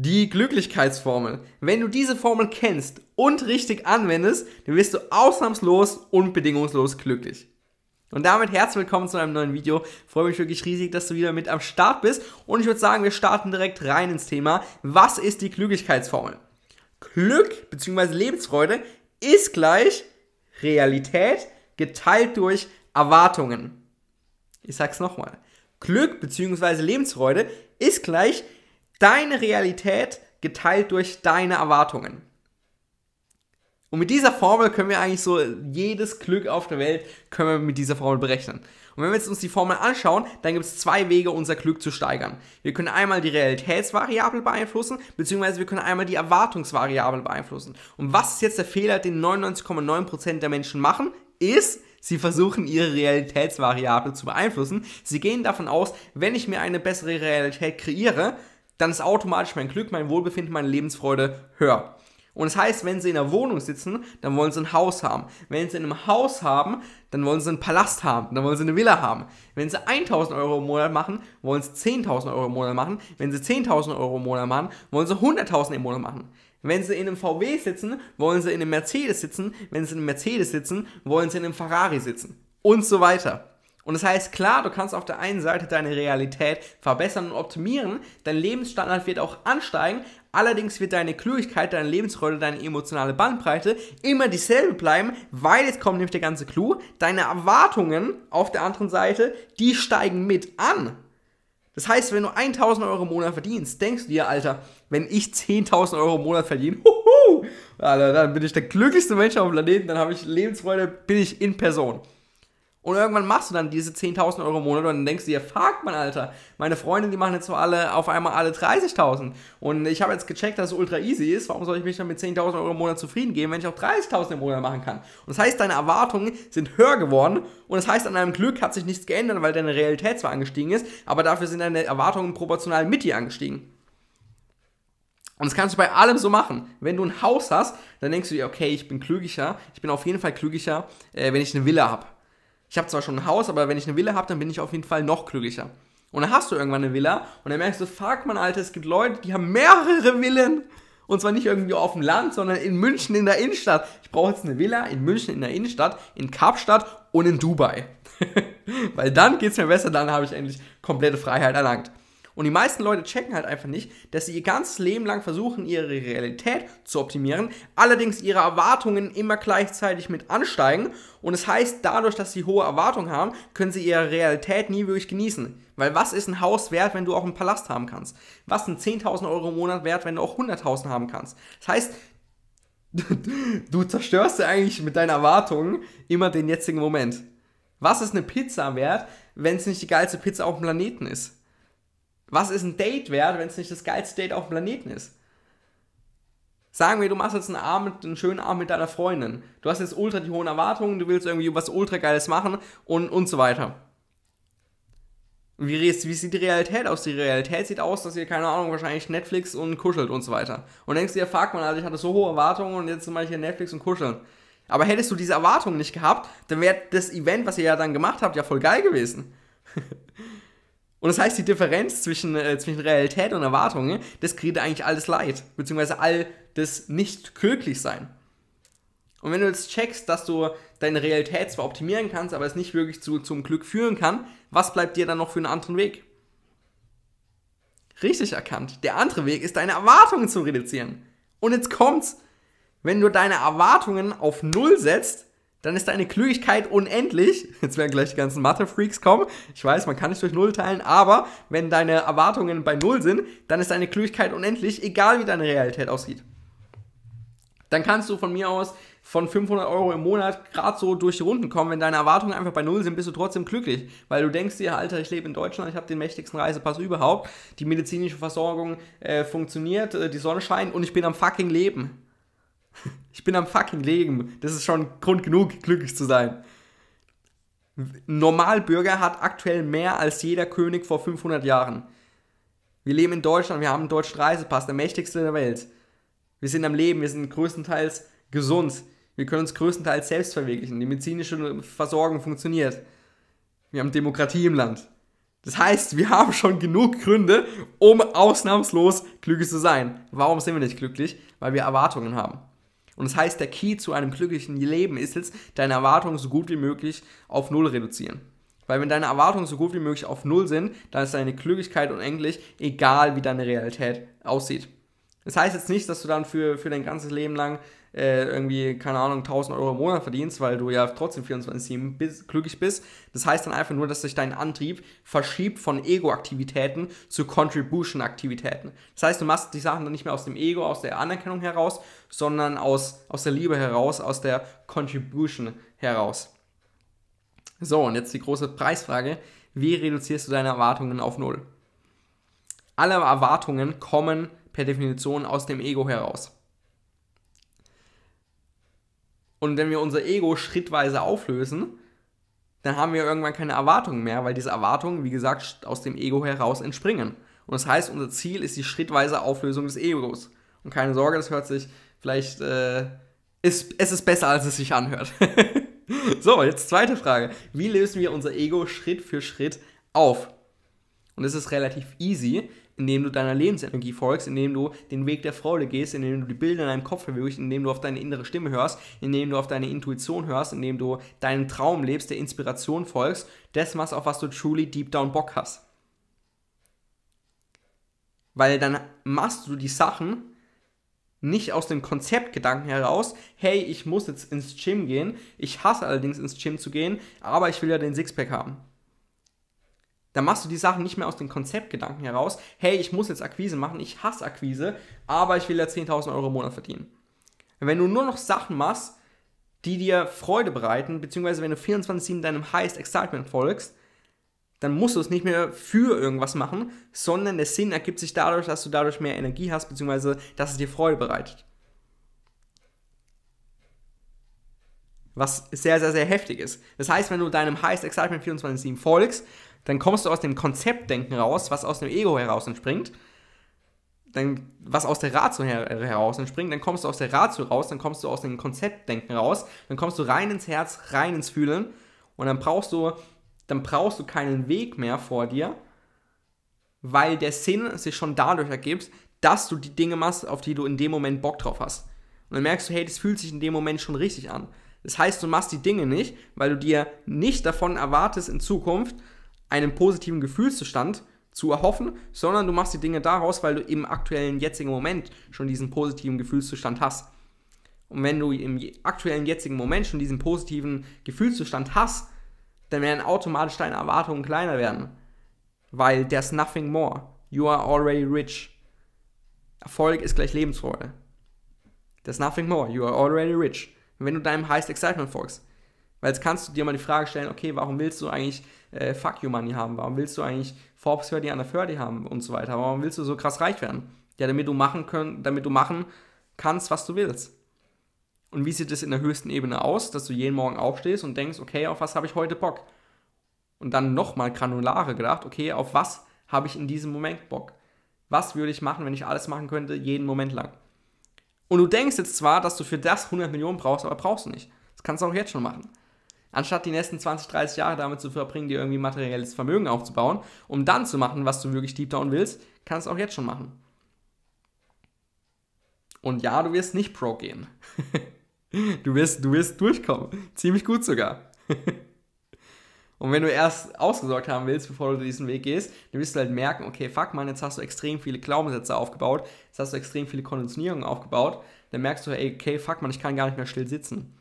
Die Glücklichkeitsformel. Wenn du diese Formel kennst und richtig anwendest, dann wirst du ausnahmslos und bedingungslos glücklich. Und damit herzlich willkommen zu einem neuen Video. Ich freue mich wirklich riesig, dass du wieder mit am Start bist. Und ich würde sagen, wir starten direkt rein ins Thema. Was ist die Glücklichkeitsformel? Glück bzw. Lebensfreude ist gleich Realität geteilt durch Erwartungen. Ich sag's nochmal. Glück bzw. Lebensfreude ist gleich deine Realität geteilt durch deine Erwartungen. Und mit dieser Formel können wir eigentlich so jedes Glück auf der Welt können wir mit dieser Formel berechnen. Und wenn wir jetzt uns die Formel anschauen, dann gibt es zwei Wege, unser Glück zu steigern. Wir können einmal die Realitätsvariable beeinflussen, beziehungsweise wir können einmal die Erwartungsvariable beeinflussen. Und was ist jetzt der Fehler, den 99,9% der Menschen machen, ist, Sie versuchen ihre Realitätsvariable zu beeinflussen. Sie gehen davon aus, wenn ich mir eine bessere Realität kreiere, dann ist automatisch mein Glück, mein Wohlbefinden, meine Lebensfreude höher. Und das heißt, wenn sie in einer Wohnung sitzen, dann wollen sie ein Haus haben. Wenn sie in einem Haus haben, dann wollen sie einen Palast haben, dann wollen sie eine Villa haben. Wenn sie 1000 Euro im Monat machen, wollen sie 10.000 Euro im Monat machen. Wenn sie 10.000 Euro im Monat machen, wollen sie 100.000 im Monat machen. Wenn sie in einem VW sitzen, wollen sie in einem Mercedes sitzen. Wenn sie in einem Mercedes sitzen, wollen sie in einem Ferrari sitzen. Und so weiter. Und das heißt, klar, du kannst auf der einen Seite deine Realität verbessern und optimieren, dein Lebensstandard wird auch ansteigen, allerdings wird deine Klugigkeit, deine Lebensfreude, deine emotionale Bandbreite immer dieselbe bleiben, weil jetzt kommt nämlich der ganze Clou, deine Erwartungen auf der anderen Seite, die steigen mit an. Das heißt, wenn du 1000 Euro im Monat verdienst, denkst du dir, Alter, wenn ich 10.000 Euro im Monat verdiene, huhu, Alter, dann bin ich der glücklichste Mensch auf dem Planeten, dann habe ich Lebensfreude, bin ich in Person. Und irgendwann machst du dann diese 10.000 Euro im Monat und dann denkst du dir, fuck man, Alter, meine Freunde, die machen jetzt so alle auf einmal alle 30.000. Und ich habe jetzt gecheckt, dass es ultra easy ist. Warum soll ich mich dann mit 10.000 Euro im Monat zufrieden geben, wenn ich auch 30.000 im Monat machen kann? Und das heißt, deine Erwartungen sind höher geworden und das heißt, an deinem Glück hat sich nichts geändert, weil deine Realität zwar angestiegen ist, aber dafür sind deine Erwartungen proportional mit dir angestiegen. Und das kannst du bei allem so machen. Wenn du ein Haus hast, dann denkst du dir, okay, ich bin klüglicher, ich bin auf jeden Fall klüglicher, äh, wenn ich eine Villa habe. Ich habe zwar schon ein Haus, aber wenn ich eine Villa habe, dann bin ich auf jeden Fall noch glücklicher. Und dann hast du irgendwann eine Villa und dann merkst du, fuck man, Alter, es gibt Leute, die haben mehrere Villen. Und zwar nicht irgendwie auf dem Land, sondern in München in der Innenstadt. Ich brauche jetzt eine Villa in München in der Innenstadt, in Kapstadt und in Dubai. Weil dann geht es mir besser, dann habe ich endlich komplette Freiheit erlangt. Und die meisten Leute checken halt einfach nicht, dass sie ihr ganzes Leben lang versuchen, ihre Realität zu optimieren, allerdings ihre Erwartungen immer gleichzeitig mit ansteigen. Und es das heißt, dadurch, dass sie hohe Erwartungen haben, können sie ihre Realität nie wirklich genießen. Weil was ist ein Haus wert, wenn du auch einen Palast haben kannst? Was sind 10.000 Euro im Monat wert, wenn du auch 100.000 haben kannst? Das heißt, du zerstörst ja eigentlich mit deinen Erwartungen immer den jetzigen Moment. Was ist eine Pizza wert, wenn es nicht die geilste Pizza auf dem Planeten ist? Was ist ein Date wert, wenn es nicht das geilste Date auf dem Planeten ist? Sagen wir, du machst jetzt einen, Abend, einen schönen Abend mit deiner Freundin. Du hast jetzt ultra die hohen Erwartungen, du willst irgendwie was ultra Geiles machen und, und so weiter. Wie, wie sieht die Realität aus? Die Realität sieht aus, dass ihr, keine Ahnung, wahrscheinlich Netflix und kuschelt und so weiter. Und denkst dir, fuck man, Alter, ich hatte so hohe Erwartungen und jetzt ich hier Netflix und kuscheln. Aber hättest du diese Erwartungen nicht gehabt, dann wäre das Event, was ihr ja dann gemacht habt, ja voll geil gewesen. Und das heißt, die Differenz zwischen, äh, zwischen Realität und Erwartungen, das kriegt eigentlich alles Leid, beziehungsweise all das nicht glücklich sein. Und wenn du jetzt checkst, dass du deine Realität zwar optimieren kannst, aber es nicht wirklich zu, zum Glück führen kann, was bleibt dir dann noch für einen anderen Weg? Richtig erkannt. Der andere Weg ist, deine Erwartungen zu reduzieren. Und jetzt kommt's. Wenn du deine Erwartungen auf Null setzt, dann ist deine Klügigkeit unendlich. Jetzt werden gleich die ganzen Mathe-Freaks kommen. Ich weiß, man kann nicht durch Null teilen, aber wenn deine Erwartungen bei Null sind, dann ist deine Klügigkeit unendlich, egal wie deine Realität aussieht. Dann kannst du von mir aus von 500 Euro im Monat gerade so durch die Runden kommen. Wenn deine Erwartungen einfach bei Null sind, bist du trotzdem glücklich. Weil du denkst dir, Alter, ich lebe in Deutschland, ich habe den mächtigsten Reisepass überhaupt, die medizinische Versorgung äh, funktioniert, äh, die Sonne scheint und ich bin am fucking Leben. Ich bin am fucking Leben. Das ist schon Grund genug, glücklich zu sein. Ein Normalbürger hat aktuell mehr als jeder König vor 500 Jahren. Wir leben in Deutschland, wir haben einen deutschen Reisepass, der mächtigste der Welt. Wir sind am Leben, wir sind größtenteils gesund. Wir können uns größtenteils selbst verwirklichen. Die medizinische Versorgung funktioniert. Wir haben Demokratie im Land. Das heißt, wir haben schon genug Gründe, um ausnahmslos glücklich zu sein. Warum sind wir nicht glücklich? Weil wir Erwartungen haben. Und das heißt, der Key zu einem glücklichen Leben ist jetzt, deine Erwartungen so gut wie möglich auf Null reduzieren. Weil wenn deine Erwartungen so gut wie möglich auf Null sind, dann ist deine Glücklichkeit unendlich, egal wie deine Realität aussieht. Das heißt jetzt nicht, dass du dann für, für dein ganzes Leben lang äh, irgendwie, keine Ahnung, 1000 Euro im Monat verdienst, weil du ja trotzdem 24-7 glücklich bist. Das heißt dann einfach nur, dass sich dein Antrieb verschiebt von Ego-Aktivitäten zu Contribution-Aktivitäten. Das heißt, du machst die Sachen dann nicht mehr aus dem Ego, aus der Anerkennung heraus, sondern aus, aus der Liebe heraus, aus der Contribution heraus. So, und jetzt die große Preisfrage. Wie reduzierst du deine Erwartungen auf Null? Alle Erwartungen kommen per Definition aus dem Ego heraus. Und wenn wir unser Ego schrittweise auflösen, dann haben wir irgendwann keine Erwartungen mehr, weil diese Erwartungen, wie gesagt, aus dem Ego heraus entspringen. Und das heißt, unser Ziel ist die schrittweise Auflösung des Egos. Und keine Sorge, das hört sich vielleicht, äh, ist, es ist besser, als es sich anhört. so, jetzt zweite Frage. Wie lösen wir unser Ego Schritt für Schritt auf? Und es ist relativ easy, indem du deiner Lebensenergie folgst, indem du den Weg der Freude gehst, indem du die Bilder in deinem Kopf verwirklichst, indem du auf deine innere Stimme hörst, indem du auf deine Intuition hörst, indem du deinen Traum lebst, der Inspiration folgst, das machst, auf was du truly deep down Bock hast. Weil dann machst du die Sachen nicht aus dem Konzeptgedanken heraus, hey, ich muss jetzt ins Gym gehen, ich hasse allerdings ins Gym zu gehen, aber ich will ja den Sixpack haben. Da machst du die Sachen nicht mehr aus den Konzeptgedanken heraus. Hey, ich muss jetzt Akquise machen, ich hasse Akquise, aber ich will ja 10.000 Euro im Monat verdienen. Wenn du nur noch Sachen machst, die dir Freude bereiten, beziehungsweise wenn du 24-7 deinem Highest Excitement folgst, dann musst du es nicht mehr für irgendwas machen, sondern der Sinn ergibt sich dadurch, dass du dadurch mehr Energie hast, beziehungsweise dass es dir Freude bereitet. Was sehr, sehr, sehr heftig ist. Das heißt, wenn du deinem Highest Excitement 24-7 folgst, dann kommst du aus dem Konzeptdenken raus, was aus dem Ego heraus entspringt, dann, was aus der Ratio her heraus entspringt, dann kommst du aus der Ratio raus, dann kommst du aus dem Konzeptdenken raus, dann kommst du rein ins Herz, rein ins Fühlen und dann brauchst du, dann brauchst du keinen Weg mehr vor dir, weil der Sinn sich schon dadurch ergibt, dass du die Dinge machst, auf die du in dem Moment Bock drauf hast. Und dann merkst du, hey, das fühlt sich in dem Moment schon richtig an. Das heißt, du machst die Dinge nicht, weil du dir nicht davon erwartest in Zukunft, einen positiven Gefühlszustand zu erhoffen, sondern du machst die Dinge daraus, weil du im aktuellen jetzigen Moment schon diesen positiven Gefühlszustand hast. Und wenn du im aktuellen jetzigen Moment schon diesen positiven Gefühlszustand hast, dann werden automatisch deine Erwartungen kleiner werden. Weil there's nothing more. You are already rich. Erfolg ist gleich Lebensfreude. There's nothing more. You are already rich. Wenn du deinem Highest Excitement folgst. Weil jetzt kannst du dir mal die Frage stellen, okay, warum willst du eigentlich äh, Fuck You Money haben? Warum willst du eigentlich Forbes 30 under 30 haben und so weiter? Warum willst du so krass reich werden? Ja, damit du machen können, damit du machen kannst, was du willst. Und wie sieht es in der höchsten Ebene aus, dass du jeden Morgen aufstehst und denkst, okay, auf was habe ich heute Bock? Und dann nochmal granulare gedacht, okay, auf was habe ich in diesem Moment Bock? Was würde ich machen, wenn ich alles machen könnte, jeden Moment lang? Und du denkst jetzt zwar, dass du für das 100 Millionen brauchst, aber brauchst du nicht. Das kannst du auch jetzt schon machen. Anstatt die nächsten 20, 30 Jahre damit zu verbringen, dir irgendwie materielles Vermögen aufzubauen, um dann zu machen, was du wirklich deep down willst, kannst du auch jetzt schon machen. Und ja, du wirst nicht pro gehen. du, wirst, du wirst durchkommen. Ziemlich gut sogar. Und wenn du erst ausgesorgt haben willst, bevor du diesen Weg gehst, dann wirst du halt merken, okay, fuck man, jetzt hast du extrem viele Glaubenssätze aufgebaut, jetzt hast du extrem viele Konditionierungen aufgebaut, dann merkst du, ey, okay, fuck man, ich kann gar nicht mehr still sitzen.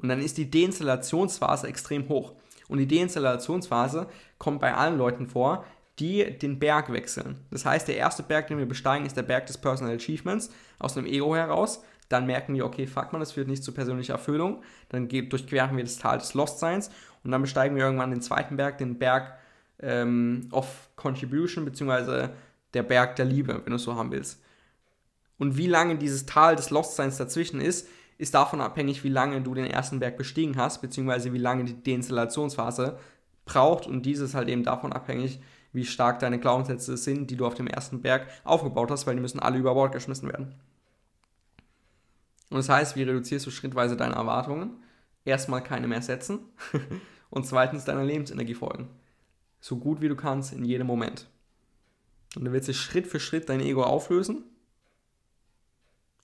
Und dann ist die Deinstallationsphase extrem hoch. Und die Deinstallationsphase kommt bei allen Leuten vor, die den Berg wechseln. Das heißt, der erste Berg, den wir besteigen, ist der Berg des Personal Achievements aus dem Ego heraus. Dann merken wir, okay, fuck man, das führt nicht zu persönlicher Erfüllung. Dann durchqueren wir das Tal des Lost-Seins und dann besteigen wir irgendwann den zweiten Berg, den Berg ähm, of Contribution, beziehungsweise der Berg der Liebe, wenn du es so haben willst. Und wie lange dieses Tal des Lost-Seins dazwischen ist, ist davon abhängig, wie lange du den ersten Berg bestiegen hast, beziehungsweise wie lange die Deinstallationsphase braucht. Und dieses ist halt eben davon abhängig, wie stark deine Glaubenssätze sind, die du auf dem ersten Berg aufgebaut hast, weil die müssen alle über Bord geschmissen werden. Und das heißt, wie reduzierst du schrittweise deine Erwartungen? Erstmal keine mehr setzen und zweitens deiner Lebensenergie folgen. so gut wie du kannst in jedem Moment. Und dann wird sich Schritt für Schritt dein Ego auflösen.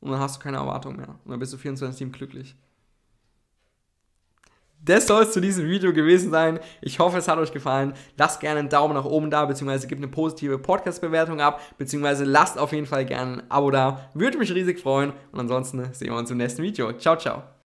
Und dann hast du keine Erwartung mehr. Und dann bist du 24-7 glücklich. Das soll es zu diesem Video gewesen sein. Ich hoffe, es hat euch gefallen. Lasst gerne einen Daumen nach oben da, beziehungsweise gebt eine positive Podcast-Bewertung ab, beziehungsweise lasst auf jeden Fall gerne ein Abo da. Würde mich riesig freuen. Und ansonsten sehen wir uns im nächsten Video. Ciao, ciao.